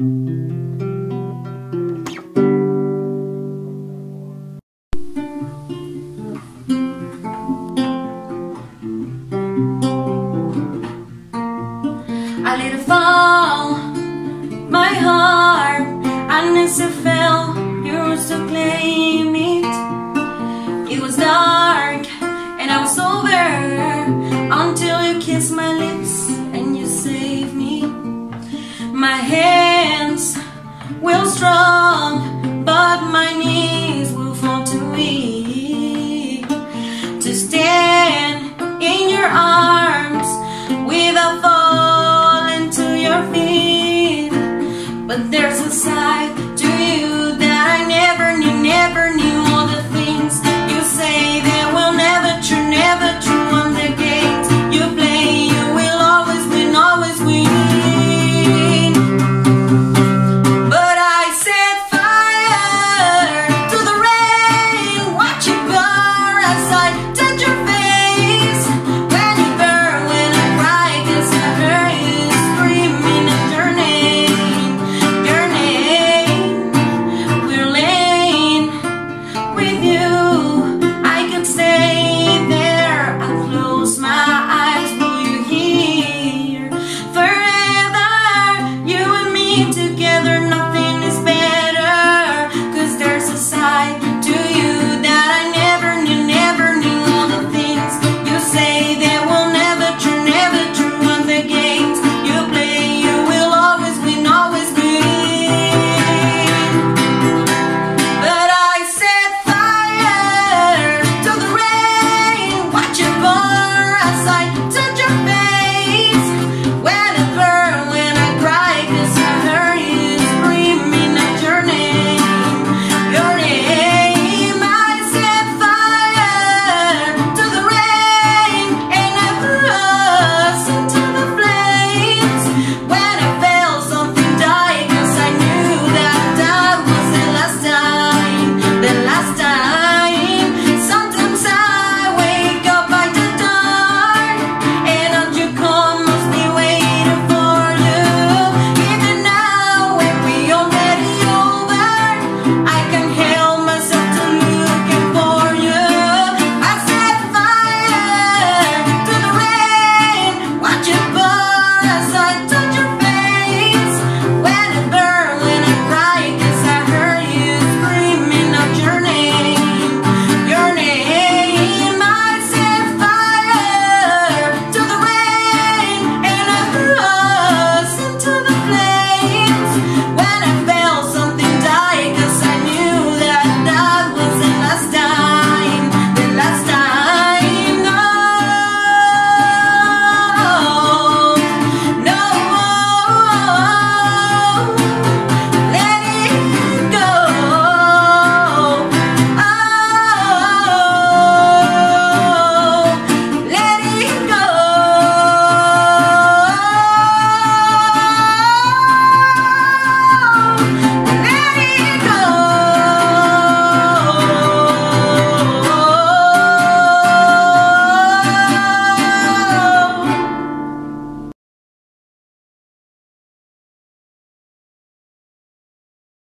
I let it fall, my heart, and as it fell, yours to claim it. It was dark, and I was over until you kissed my lips and you saved me. My strong. me.